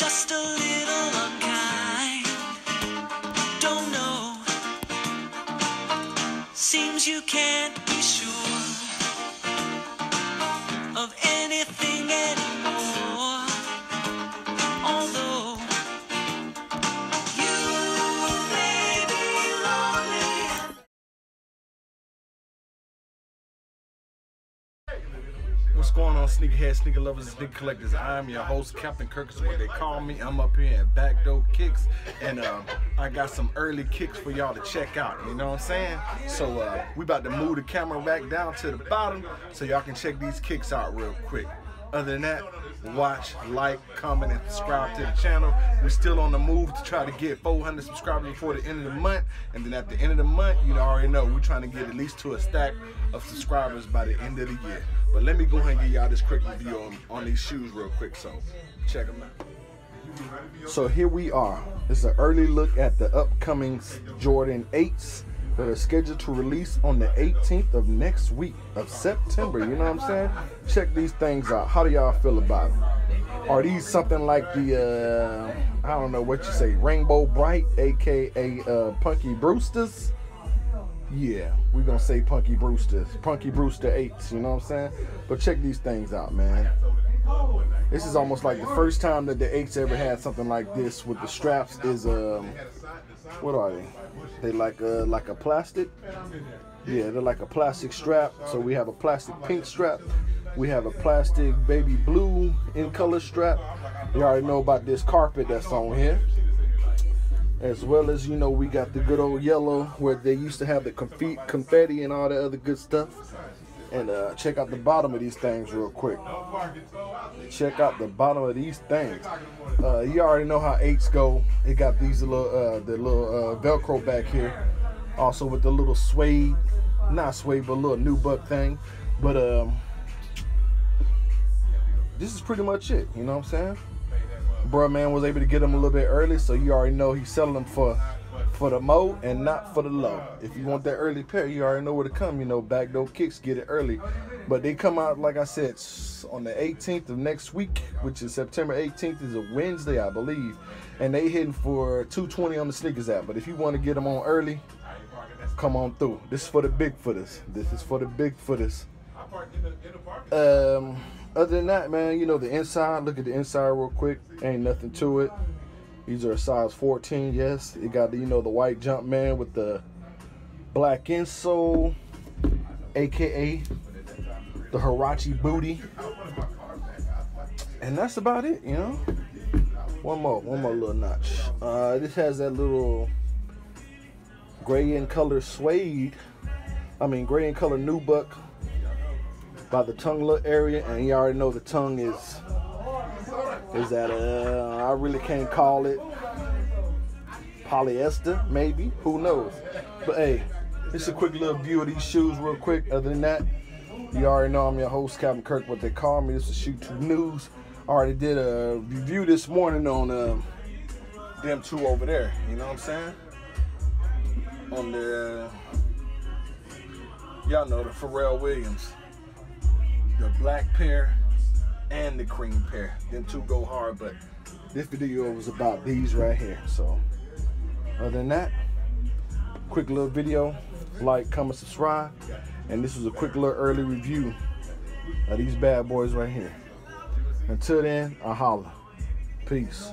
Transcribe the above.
just a little unkind. Don't know, seems you can't be sure. What's going on, sneakerhead, sneaker lovers, and sneaker collectors? I'm your host, Captain Kirk is what they call me. I'm up here at Backdoor Kicks, and um, I got some early kicks for y'all to check out. You know what I'm saying? So uh, we about to move the camera back down to the bottom so y'all can check these kicks out real quick. Other than that, watch, like, comment, and subscribe to the channel. We're still on the move to try to get 400 subscribers before the end of the month. And then at the end of the month, you already know, we're trying to get at least to a stack of subscribers by the end of the year. But let me go ahead and give y'all this quick review on, on these shoes real quick. So check them out. So here we are. It's an early look at the upcoming Jordan 8s that are scheduled to release on the 18th of next week of September. You know what I'm saying? Check these things out. How do y'all feel about them? Are these something like the, uh, I don't know what you say, Rainbow Brite, aka uh, Punky Brewsters? Yeah, we're gonna say Punky Brewsters, Punky Brewster 8s, you know what I'm saying? But check these things out, man. This is almost like the first time that the 8s ever had something like this with the straps is um what are they? They like a like a plastic. Yeah, they're like a plastic strap. So we have a plastic pink strap. We have a plastic baby blue in color strap. You already know about this carpet that's on here. As well as, you know, we got the good old yellow where they used to have the confetti, confetti and all that other good stuff. And uh, check out the bottom of these things real quick. Check out the bottom of these things. Uh, you already know how eights go. It got these little, uh, the little uh, Velcro back here. Also with the little suede, not suede, but a little nubuck thing. But um, this is pretty much it. You know what I'm saying? Bruh man was able to get them a little bit early, so you already know he's selling them for for the mo and not for the low. If you want that early pair, you already know where to come. You know, backdoor kicks get it early, but they come out like I said on the 18th of next week, which is September 18th, is a Wednesday, I believe, and they hitting for 220 on the SNKRS app. But if you want to get them on early, come on through. This is for the big footers. This is for the big footers. Um. Other than that, man, you know the inside. Look at the inside real quick. Ain't nothing to it. These are a size 14. Yes, it got the you know the white Jumpman with the black insole, aka the Huarache booty, and that's about it. You know. One more, one more little notch. Uh, this has that little gray in color suede. I mean, gray in color nubuck by the tongue look area, and you already know the tongue is is that uh, I really can't call it polyester, maybe who knows? But hey, it's a quick little view of these shoes, real quick. Other than that, you already know I'm your host, Captain Kirk. What they call me. This is Shoot Two News. I already did a review this morning on uh, them two over there. You know what I'm saying? On the y'all know the Pharrell Williams the black pair and the cream pair. Them two go hard, but this video was about these right here. So other than that, quick little video, like, comment, subscribe. And this was a quick little early review of these bad boys right here. Until then, I holla. Peace.